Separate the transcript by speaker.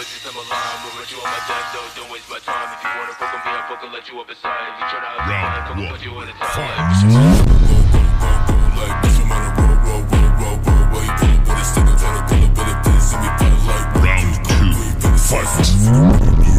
Speaker 1: opposites, I'm aligned. We're with you on my death, though, don't waste my time. If you wanna fuck with me, I'll fucking let you up inside. If you try to hide,
Speaker 2: I'll
Speaker 1: put you in a time. Round two, fight.